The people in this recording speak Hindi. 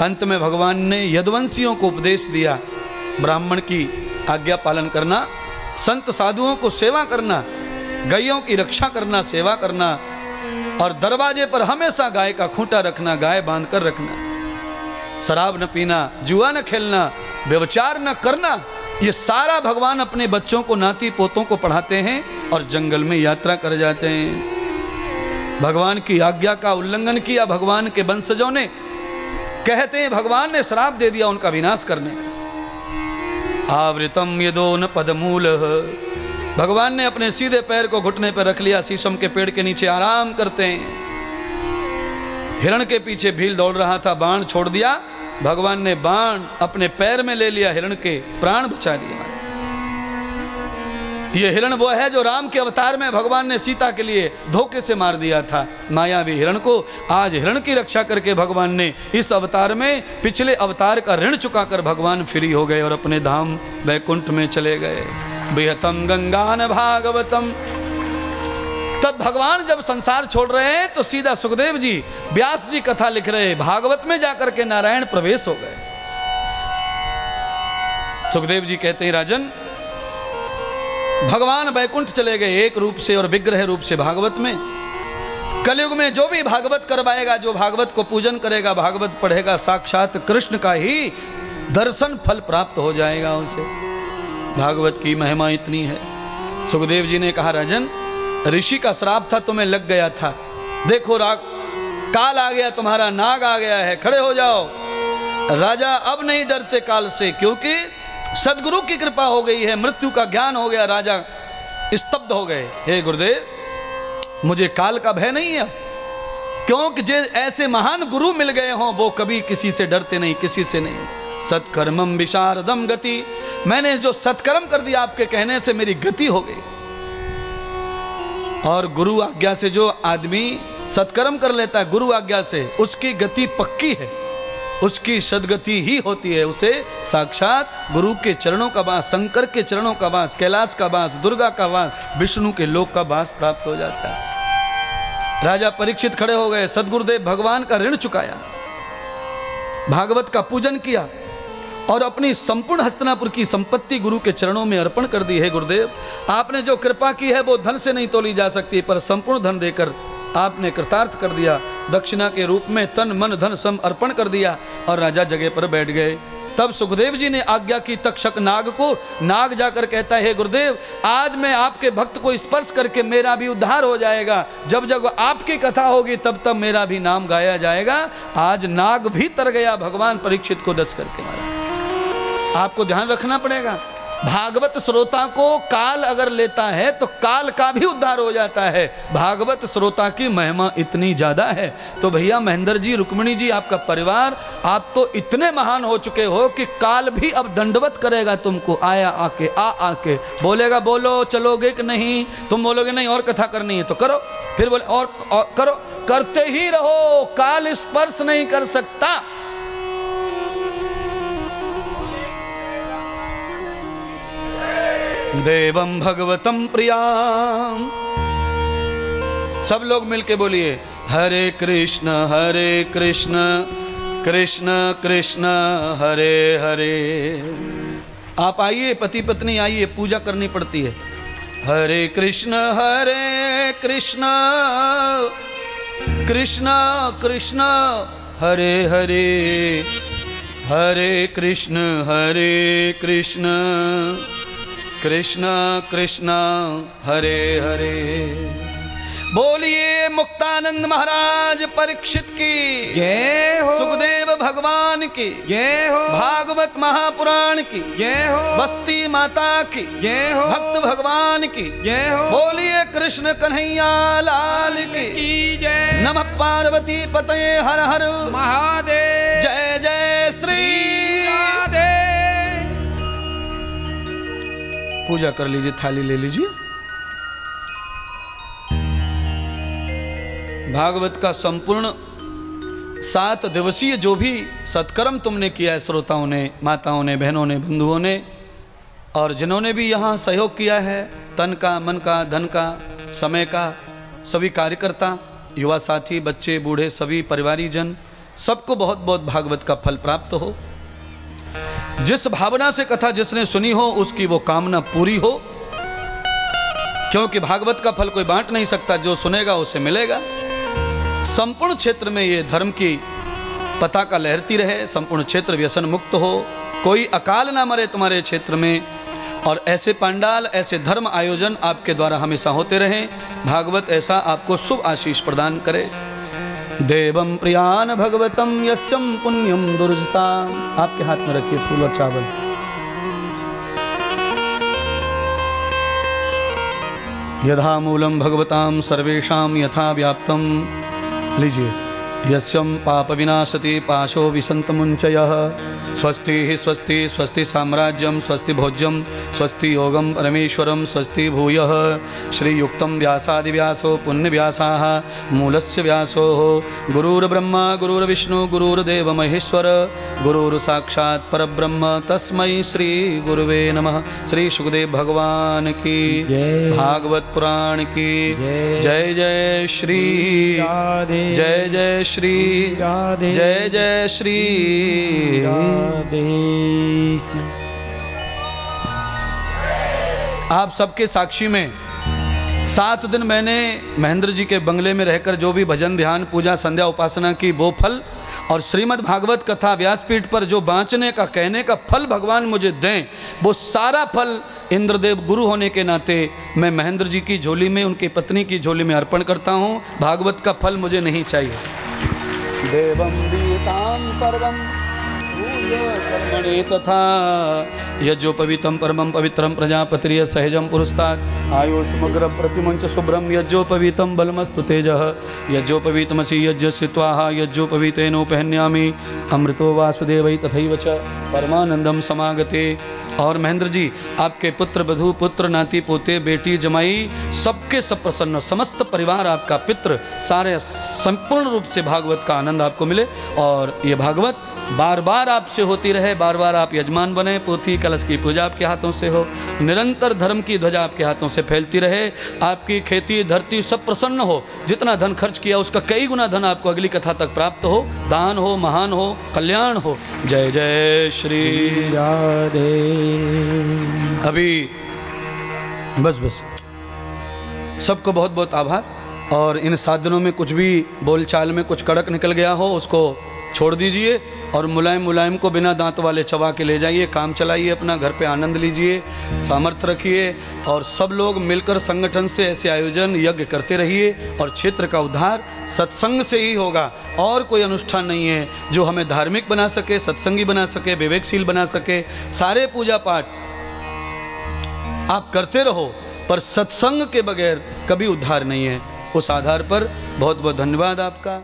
अंत में भगवान ने यदवंशियों को उपदेश दिया, ब्राह्मण की आज्ञा पालन करना, संत साधुओं को सेवा करना, गायों की रक्षा करना, सेवा करना, और दरवाजे पर हमेशा गाय का खूंटा रखना, गाय बाँध कर रखना। शराब न पीना, जुआ न खेलना, व्यवचार न करना, ये सारा भगवान अपने बच्चों को, नाती पोतों को पढ़ाते हैं और जंगल में यात्रा कर जाते हैं। भगवान की आज्ञा का उल्लंघन किया, भगवान के वंशजों ने कहते हैं, भगवान ने श्राप दे दिया उनका विनाश करने। का आवृतम यदो न पदमूल। भगवान ने अपने सीधे पैर को घुटने पर रख लिया, शीशम के पेड़ के नीचे आराम करते हैं। हिरण के पीछे भील दौड़ रहा था, बाण छोड़ दिया। भगवान ने बाण अपने पैर में ले लिया, हिरण के प्राण बचा दिया ये हिरण वो है जो राम के अवतार में भगवान ने सीता के लिए धोखे से मार दिया था। मायावी हिरण को आज हिरण की रक्षा करके भगवान ने इस अवतार में पिछले अवतार का ऋण चुकाकर भगवान फ्री हो गए और अपने धाम वैकुंठ में चले गए। बेहतम गंगान भागवतम। तब भगवान जब संसार छोड़ रहे हैं तो सीधा सुखदेव जी, व्यास जी कथा लिख रहे भागवत में जाकर के नारायण प्रवेश हो गए। सुखदेव जी कहते हैं, राजन भगवान बैकुंठ चले गए एक रूप से और विग्रह रूप से भागवत में। कलयुग में जो भी भागवत करवाएगा, जो भागवत को पूजन करेगा, भागवत पढ़ेगा, साक्षात कृष्ण का ही दर्शन फल प्राप्त हो जाएगा उसे भागवत की महिमा इतनी है। सुखदेव जी ने कहा, राजन, ऋषि का श्राप था, तुम्हें लग गया था। देखो राग काल आ गया, तुम्हारा नाग आ गया है, खड़े हो जाओ। राजा अब नहीं डरते काल से, क्योंकि सदगुरु की कृपा हो गई है, मृत्यु का ज्ञान हो गया, राजा स्तब्ध हो गए। हे गुरुदेव, मुझे काल का भय नहीं है, क्योंकि जे ऐसे महान गुरु मिल गए हों, वो कभी किसी से डरते नहीं, किसी से नहीं। सत्कर्मम विशारदम गति। मैंने जो सत्कर्म कर दिया आपके कहने से मेरी गति हो गई। और गुरु आज्ञा से जो आदमी सत्कर्म कर लेता है, गुरु आज्ञा से, उसकी गति पक्की है। उसकी सदगति ही होती है। उसे साक्षात गुरु के चरणों का वास शंकर के चरणों का वास कैलाश का वास दुर्गा का वास विष्णु के लोक का वास प्राप्त हो जाता है। राजा परीक्षित खड़े हो गए। सदगुरुदेव भगवान का ऋण चुकाया। भागवत का पूजन किया और अपनी संपूर्ण हस्तनापुर की संपत्ति गुरु के चरणों में अर्पण कर दी। है गुरुदेव, आपने जो कृपा की है, वो धन से नहीं तोली जा सकती, पर संपूर्ण धन देकर आपने कृतार्थ कर दिया। दक्षिणा के रूप में तन, मन, धन, सम अर्पण कर दिया और राजा जगह पर बैठ गए। तब सुखदेव जी ने आज्ञा की, तक्षक नाग को, नाग जाकर कहता, है गुरुदेव, आज मैं आपके भक्त को स्पर्श करके मेरा भी उद्धार हो जाएगा। जब जब आपकी कथा होगी, तब तब मेरा भी नाम गाया जाएगा। आज नाग भी तर गया भगवान परीक्षित को दस करके मारा। आपको ध्यान रखना पड़ेगा। भागवत श्रोता को काल अगर लेता है तो काल का भी उद्धार हो जाता है। भागवत श्रोता की महिमा इतनी ज़्यादा है। तो भैया महेंद्र जी रुक्मणी जी आपका परिवार आप तो इतने महान हो चुके हो कि काल भी अब दंडवत करेगा तुमको। आया आके आ आके। बोलेगा बोलो चलोगे कि नहीं? तुम बोलोगे नहीं और कथा करनी है। तो करो। फिर बोले और, और करो। करते ही रहो। काल स्पर्श नहीं कर सकता। देवम भगवतम प्रियाम। सब लोग मिलके बोलिए, हरे कृष्ण हरे कृष्ण कृष्ण कृष्ण, हरे हरे। आप आइए, पति पत्नी आइए, पूजा करनी पड़ती है। हरे कृष्ण हरे कृष्ण कृष्ण कृष्ण, हरे हरे। हरे कृष्ण हरे कृष्ण। कृष्ण कृष्ण हरे हरे। बोलिए मुक्तानंद महाराज परीक्षित की। जय हो। सुखदेव भगवान की। जय हो। भागवत महापुराण की। जय हो। बस्ती माता की। जय हो। भक्त भगवान की। जय हो। बोलिए कृष्ण कन्हैया लाल की। जय। नमः पार्वती पतये हर हर। महादेव। पूजा कर लीजिए, थाली ले लीजिए। भागवत का संपूर्ण सात दिवसीय जो भी सत्कर्म तुमने किया है, श्रोताओं ने, माताओं ने, बहनों ने, बंधुओं ने, और जिन्होंने भी यहाँ सहयोग किया है, तन का, मन का, धन का, समय का, सभी कार्यकर्ता, युवा साथी, बच्चे, बूढ़े, सभी परिवारीजन, सबको बहुत बहुत भागवत का फल प्राप्त हो। जिस भावना से कथा जिसने सुनी हो, उसकी वो कामना पूरी हो। क्योंकि भागवत का फल कोई बांट नहीं सकता, जो सुनेगा उसे मिलेगा। संपूर्ण क्षेत्र में ये धर्म की पताका लहरती रहे, संपूर्ण क्षेत्र व्यसन मुक्त हो। कोई अकाल ना मरे तुम्हारे क्षेत्र में, और ऐसे पंडाल, ऐसे धर्म आयोजन आपके द्वारा हमेशा होते रहें। भागवत ऐसा आपको शुभ आशीष प्रदान करे। देवम प्रियान भगवतम यस्यम पुण्यम दुर्जता आपके हाथ में रखिए फूल और चावल। यथा मूलम भगवताम सर्वेशा यथा व्याप्तम। लीजिए। यस्यम पाप विनाशति पाशो विसंत मुंचय स्वस्ति ही स्वस्ति स्वस्ति साम्राज्यम स्वस्ति भोज्यम स्वस्ति योगम परमेश्वरम स्वस्ति भूय। श्रीयुक्त व्यासादि व्यासो पुण्य व्यासा मूलस्य व्यासो। गुरुर्ब्रह्मा गुरुर्विष्णु गुरुर्देव महेश्वर। गुरुर साक्षात् परब्रह्म तस्मै श्री गुरुवे नमः। श्री सुखदेव भगवान की जय। भागवत पुराण की जय। जय जय श्री। जय जय श्री राधे जय जय श्री राधे आप सबके साक्षी में सात दिन मैंने महेंद्र जी के बंगले में रहकर जो भी भजन ध्यान पूजा संध्या उपासना की वो फल और श्रीमद् भागवत कथा व्यासपीठ पर जो बांचने का कहने का फल भगवान मुझे दें वो सारा फल इंद्रदेव गुरु होने के नाते मैं महेंद्र जी की झोली में उनकी पत्नी की झोली में अर्पण करता हूँ। भागवत का फल मुझे नहीं चाहिए। देवम दीताम सर्वम कर्मणे तथा यज्जोपवीतं परमं पवित्रं प्रजापतिर्य सहजं पुरस्तात्। आयुष्मग्र प्रतिमंच शुभ्रं यज्जोपवीतं बलमस्तु तेजः। यज्जोपवीतमसि यज्ञस्य त्वाहा अमृतो वासुदेवै तथैव च परमानंदम समागते। और महेंद्र जी, आपके पुत्र बधु, पुत्र नाती, पोते, बेटी, जमाई, सबके सब प्रसन्न, समस्त परिवार आपका पित्र, सारे संपूर्ण रूप से भागवत का आनंद आपको मिले। और ये भागवत बार बार आपसे होती रहे, बार बार आप यजमान बने, पोथी कलश की पूजा आपके हाथों से हो। निरंतर धर्म की ध्वजा आपके हाथों से फैलती रहे। आपकी खेती, धरती सब प्रसन्न हो। जितना धन खर्च किया उसका कई गुना धन आपको अगली कथा तक प्राप्त हो। दान हो, महान हो, कल्याण हो। जय जय श्री राधे। अभी बस बस। सबको बहुत बहुत आभार। और इन साधनों में कुछ भी बोलचाल में कुछ कड़क निकल गया हो, उसको छोड़ दीजिए। और मुलायम मुलायम को बिना दांत वाले चबा के ले जाइए, काम चलाइए, अपना घर पे आनंद लीजिए सामर्थ्य रखिए और सब लोग मिलकर संगठन से ऐसे आयोजन यज्ञ करते रहिए और क्षेत्र का उद्धार सत्संग से ही होगा। और कोई अनुष्ठान नहीं है जो हमें धार्मिक बना सके, सत्संगी बना सके, विवेकशील बना सके, सारे पूजा पाठ आप करते रहो, पर सत्संग के बगैर कभी उद्धार नहीं है। उस आधार पर बहुत बहुत धन्यवाद आपका।